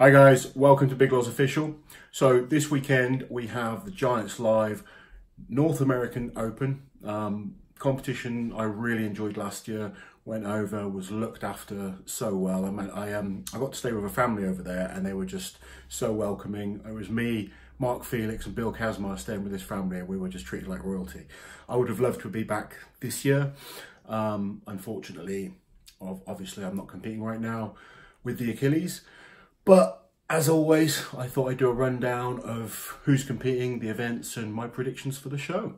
Hi guys, welcome to Big Loz Official. So this weekend we have the Giants Live North American Open um, competition. I really enjoyed last year. Went over, was looked after so well. I mean, I um, I got to stay with a family over there, and they were just so welcoming. It was me, Mark Felix, and Bill Kazmaier staying with his family, and we were just treated like royalty. I would have loved to be back this year. Um, unfortunately, obviously, I'm not competing right now with the Achilles. But as always, I thought I'd do a rundown of who's competing, the events, and my predictions for the show.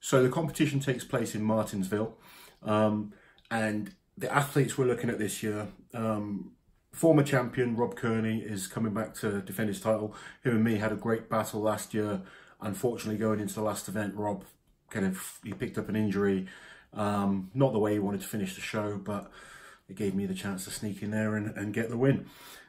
So the competition takes place in Martinsville, um, and the athletes we're looking at this year, um, former champion Rob Kearney is coming back to defend his title. Him and me had a great battle last year. Unfortunately, going into the last event, Rob kind of he picked up an injury, um, not the way he wanted to finish the show, but it gave me the chance to sneak in there and, and get the win.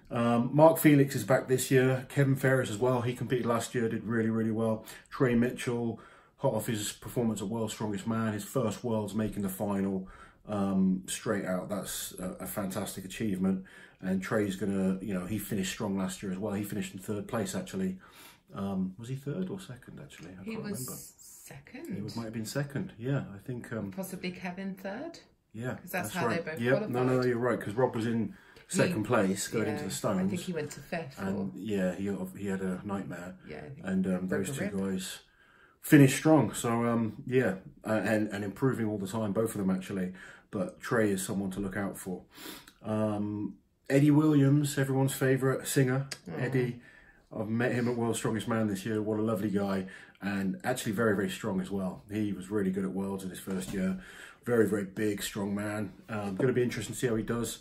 Um, Mark Felix is back this year. Kevin Faires as well. He competed last year, did really, really well. Trey Mitchell, hot off his performance at World's Strongest Man, his first Worlds making the final um, straight out. That's a, a, fantastic achievement. And Trey's going to, you know, he finished strong last year as well. He finished in third place, actually. Um, was he third or second, actually? I he was remember. second. He was, might have been second, yeah. I think... Um, Possibly Kevin third? Yeah, because that's, that's, how right. they both yep. qualified. No, no, you're right. Because Rob was in second he, place going yeah, into the Stones. I think he went to fifth. And or... yeah, he he had a nightmare. Yeah, and um, those two rib. guys finished strong. So um, yeah, uh, and and improving all the time, both of them actually. But Trey is someone to look out for. Um, Eddie Williams, everyone's favourite singer. Eddie, I've met him at World's Strongest Man this year. What a lovely guy, and actually very very strong as well. He was really good at Worlds in his first year. Very, very big, strong man. Um, going to be interesting to see how he does.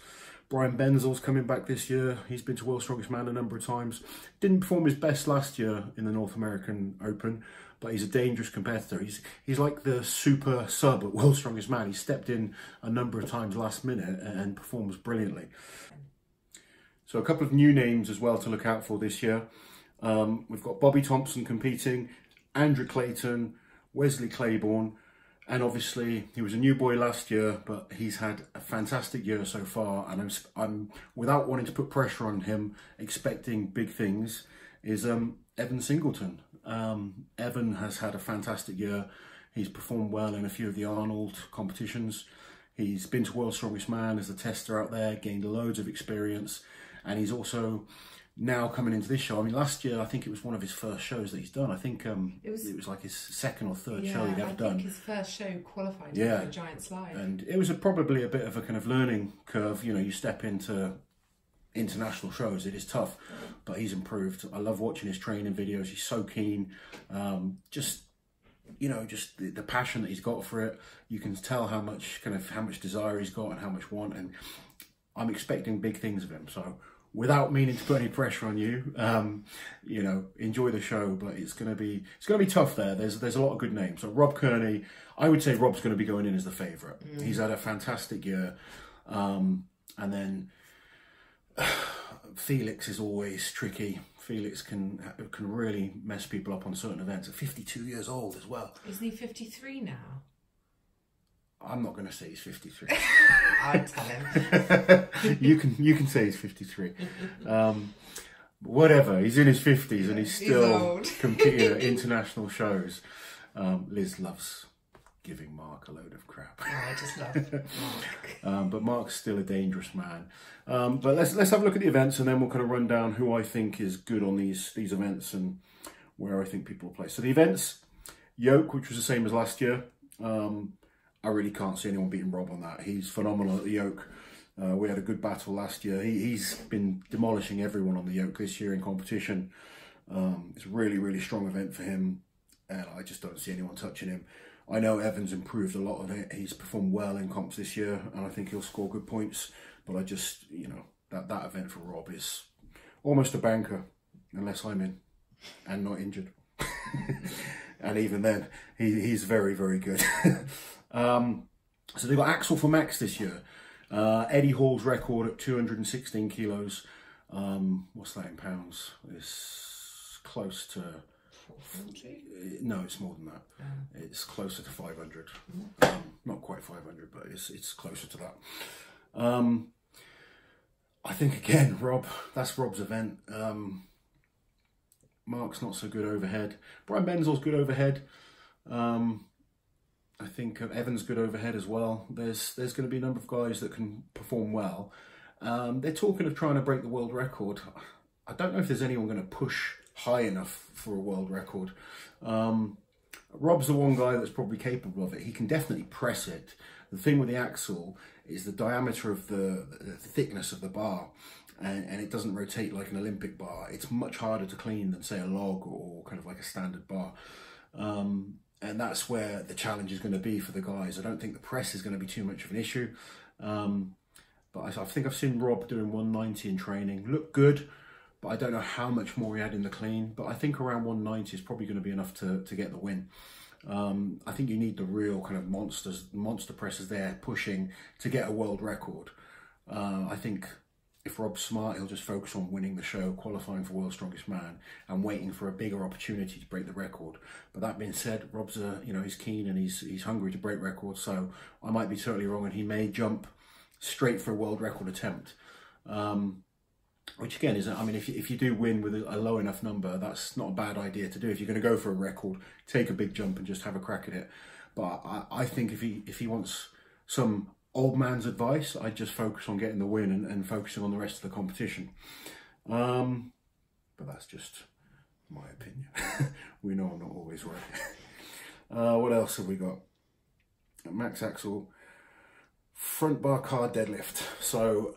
Brian Benzel's coming back this year. He's been to World's Strongest Man a number of times. Didn't perform his best last year in the North American Open, but he's a dangerous competitor. He's he's like the super sub at World's Strongest Man. He stepped in a number of times last minute and performs brilliantly. So a couple of new names as well to look out for this year. Um, we've got Bobby Thompson competing, Andrew Clayton, Wesley Claiborne, and obviously he was a new boy last year, but he's had a fantastic year so far. And I'm, I'm without wanting to put pressure on him, expecting big things. Is um, Evan Singleton. Um, Evan has had a fantastic year. He's performed well in a few of the Arnold competitions. He's been to World's Strongest Man as a tester out there, gained loads of experience, and he's also now coming into this show. I mean, last year I think it was one of his first shows that he's done. I think um, it was it was like his second or third yeah, show he'd ever I done. his first show qualified yeah. for Giants Live, and it was a, probably a bit of a kind of learning curve. You know, you step into international shows, it is tough, but he's improved. I love watching his training videos. He's so keen. Um, just you know, just the, the passion that he's got for it. You can tell how much kind of how much desire he's got and how much want. And I'm expecting big things of him. So without meaning to put any pressure on you, um, you know, enjoy the show. But it's gonna be it's gonna be tough there. There's there's a lot of good names. So Rob Kearney, I would say Rob's going to be going in as the favourite. Mm. He's had a fantastic year, um, and then Felix is always tricky. Felix can can really mess people up on certain events. At 52 years old as well. Isn't he 53 now? I'm not going to say he's 53. I tell him. you can you can say he's 53. Um, whatever. He's in his 50s and he's still he's competing at international shows. Um, Liz loves giving Mark a load of crap. Oh, I just love Mark. um, but Mark's still a dangerous man. Um, but let's let's have a look at the events and then we'll kind of run down who I think is good on these these events and where I think people will play. So the events, Yoke, which was the same as last year. Um, I really can't see anyone beating Rob on that. He's phenomenal at the yoke. Uh, we had a good battle last year. He, he's been demolishing everyone on the yoke this year in competition. Um, it's a really, really strong event for him, and I just don't see anyone touching him. I know Evans improved a lot of it. He's performed well in comps this year, and I think he'll score good points. But I just, you know, that, that event for Rob is almost a banker, unless I'm in and not injured. and even then, he, he's very, very good. Um, so they've got Axle for Max this year. Uh, Eddie Hall's record at 216 kilos. Um, what's that in pounds? It's close to. 440? No, it's more than that. Yeah. It's closer to 500. Mm. Um, not quite 500, but it's it's closer to that. Um, I think again, Rob, that's Rob's event. Um, Mark's not so good overhead. Brian Benzell's good overhead. Um, I think Evan's good overhead as well. There's there's going to be a number of guys that can perform well. Um, they're talking of trying to break the world record. I don't know if there's anyone going to push high enough for a world record. Um, Rob's the one guy that's probably capable of it. He can definitely press it. The thing with the axle is the diameter of the, the thickness of the bar, and, and, it doesn't rotate like an Olympic bar. It's much harder to clean than, say, a log or kind of like a standard bar. Um, and that's where the challenge is going to be for the guys. I don't think the press is going to be too much of an issue. Um, but I, I, think I've seen Rob doing 190 in training. Look good, but I don't know how much more he had in the clean. But I think around 190 is probably going to be enough to, to get the win. Um, I think you need the real kind of monsters, monster presses there pushing to get a world record. Uh, I think if Rob's smart, he'll just focus on winning the show, qualifying for World's Strongest Man, and waiting for a bigger opportunity to break the record. But that being said, Rob's a, you know he's keen and he's he's hungry to break records. So I might be totally wrong, and he may jump straight for a world record attempt. Um, which again is, I mean, if you, if you do win with a low enough number, that's not a bad idea to do. If you're going to go for a record, take a big jump and just have a crack at it. But I, I think if he if he wants some old man's advice, I'd just focus on getting the win and, and focusing on the rest of the competition. Um, but that's just my opinion. we know I'm not always right. uh, what else have we got? Max Axle front bar car deadlift. So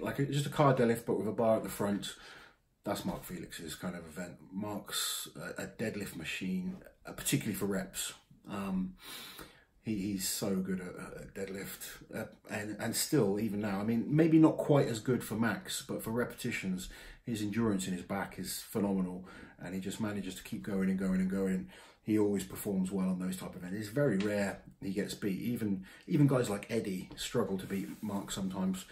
like it's just a car deadlift, but with a bar at the front. That's Mark Felix's kind of event. Mark's a, deadlift machine, uh, particularly for reps. Um, he, he's so good at, at deadlift, uh, and and still even now. I mean, maybe not quite as good for max, but for repetitions, his endurance in his back is phenomenal, and he just manages to keep going and going and going. He always performs well on those type of events. It's very rare he gets beat. Even even guys like Eddie struggle to beat Mark sometimes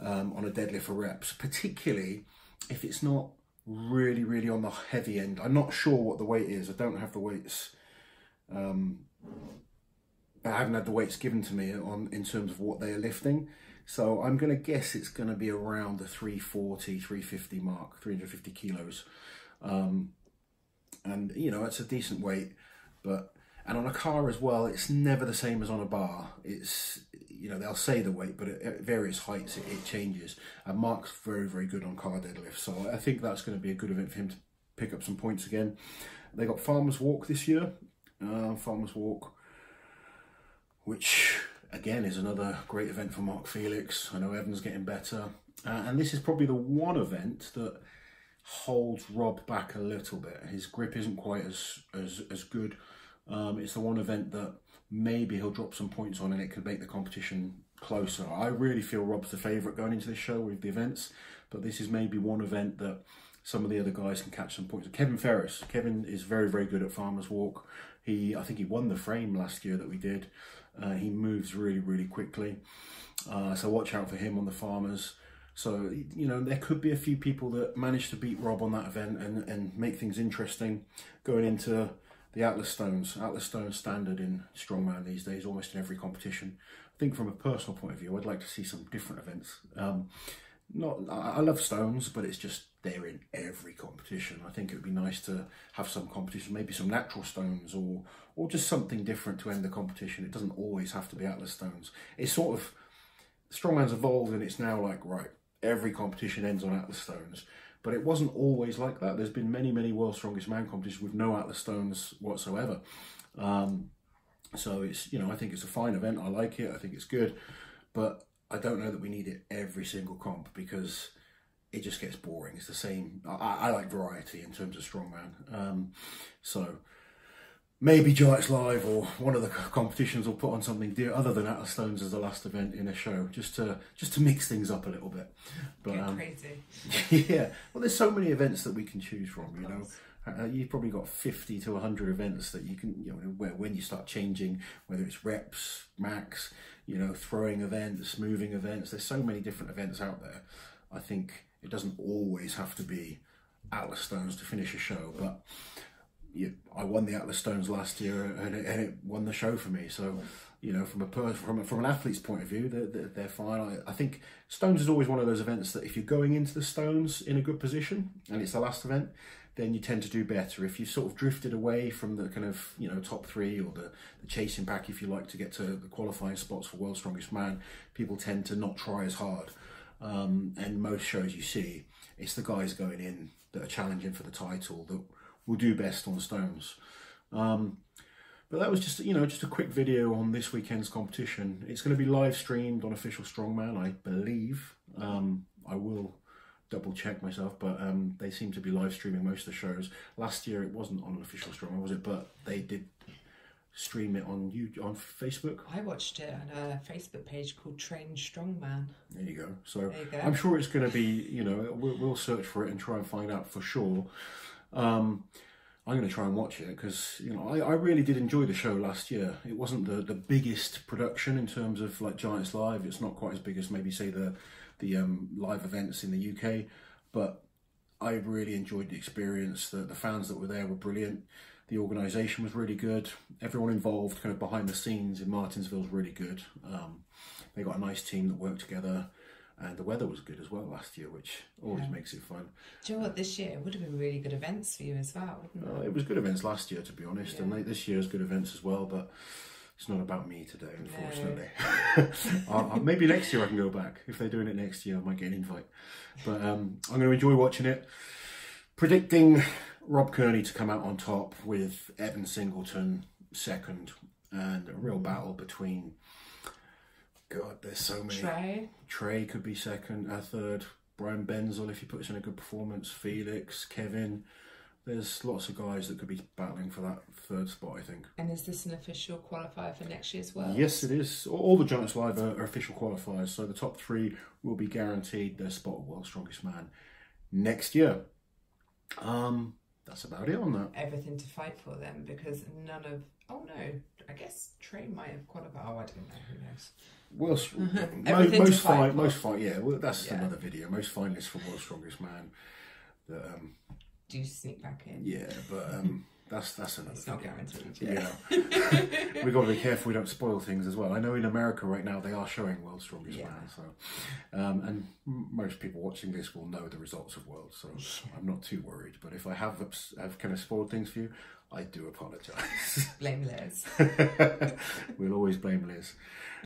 um, on a deadlift for reps, particularly if it's not really really on the heavy end. I'm not sure what the weight is. I don't have the weights. Um, I haven't had the weights given to me on in terms of what they are lifting. So I'm going to guess it's going to be around the 340, 350 mark, 350 kilos. Um, and, you know, it's a decent weight. But, and on a car as well, it's never the same as on a bar. It's, you know, they'll say the weight, but at various heights it, it changes. And Mark's very, very good on car deadlift. So I think that's going to be a good event for him to pick up some points again. They got Farmers Walk this year. Uh, Farmers Walk which again is another great event for Mark Felix. I know Evan's getting better. Uh, and this is probably the one event that holds Rob back a little bit. His grip isn't quite as as, as good. Um, it's the one event that maybe he'll drop some points on and it could make the competition closer. I really feel Rob's the favourite going into this show with the events, but this is maybe one event that some of the other guys can catch some points. Kevin Faires. Kevin is very, very good at Farmer's Walk. He, I think he won the frame last year that we did. Uh, he moves really, really quickly. Uh, so watch out for him on the farmers. So, you know, there could be a few people that manage to beat Rob on that event and, and make things interesting going into the Atlas Stones. Atlas Stones standard in strongman these days, almost in every competition. I think from a personal point of view, I'd like to see some different events. Um, not, I love stones, but it's just they're in every competition. I think it would be nice to have some competition, maybe some natural stones or or just something different to end the competition. It doesn't always have to be Atlas stones. It's sort of strongman's evolved and it's now like right, every competition ends on Atlas stones. But it wasn't always like that. There's been many, many World's Strongest Man competitions with no Atlas stones whatsoever. Um, so it's you know I think it's a fine event. I like it. I think it's good, but I don't know that we need it every single comp because it just gets boring. It's the same. I, I like variety in terms of strongman. Um, so maybe Giants Live or one of the competitions will put on something dear other than Atlas Stones as the last event in a show, just to just to mix things up a little bit. But um, crazy. yeah, well, there's so many events that we can choose from. You know. Uh, you've probably got 50 to 100 events that you can, you know, where when you start changing, whether it's reps, max, you know, throwing events, moving events, there's so many different events out there. I think it doesn't always have to be Atlas Stones to finish a show, but you, I won the Atlas Stones last year, and it, and it won the show for me. So, you know, from a per, from a, from an athlete's point of view, they're, they're, they're fine. I, I think Stones is always one of those events that if you're going into the Stones in a good position, and it's the last event, then you tend to do better. If you've sort of drifted away from the kind of you know top three or the, the chasing pack, if you like, to get to the qualifying spots for World's Strongest Man, people tend to not try as hard. Um, and most shows you see, it's the guys going in that are challenging for the title that will do best on stones. Um, but that was just you know just a quick video on this weekend's competition. It's going to be live streamed on official Strongman, I believe. Um, I will double check myself, but um, they seem to be live streaming most of the shows. Last year it wasn't on official Strongman, was it? But they did stream it on you on Facebook. I watched it on a Facebook page called Train Strongman. There you go. So you go. I'm sure it's going to be, you know, we'll, we'll search for it and try and find out for sure. Um, I'm going to try and watch it because, you know, I, I really did enjoy the show last year. It wasn't the, the biggest production in terms of like Giants Live. It's not quite as big as maybe say the the um, live events in the UK, but I really enjoyed the experience. The, the fans that were there were brilliant. The organisation was really good. Everyone involved, kind of behind the scenes in Martinsville, is really good. Um, they got a nice team that worked together, and the weather was good as well last year, which always Yeah. makes it fun. Do you know what? This year would have been really good events for you as well, wouldn't Uh, it was good events last year, to be honest, and like, this year's good events as well. But it's not about me today, unfortunately. uh, maybe next year I can go back. If they're doing it next year, I might get an invite. But um, I'm going to enjoy watching it. Predicting Rob Kearney to come out on top with Evan Singleton second, and a real battle between. God, there's so many. Trey, Trey could be second, a third. Brian Benzel, if he puts in a good performance. Felix, Kevin. There's lots of guys that could be battling for that third spot, I think. and is this an official qualifier for next year's World? Yes, it is. All- All the Giants Live are, are official qualifiers, so the top three will be guaranteed their spot at World's Strongest Man next year. Um, that's about it on that. Everything to fight for them because none of. Oh no, I guess Trey might have qualified. Oh, I don't know. Who knows? World's, mo- Everything to most fight fight, most fight, yeah. Well, that's Yeah. another video. Most finalists for World's Strongest Man. That, um, Do sneak back in. yeah, but um, that's that's another. It's not video. guaranteed. Yeah. Yeah. We've got to be careful we don't spoil things as well. I know in America right now they are showing World's Strongest Yeah. Man, so um, and most people watching this will know the results of World, so I'm not too worried. But if I have have kind of spoiled things for you, I do apologise. Blame Liz. we'll always blame Liz.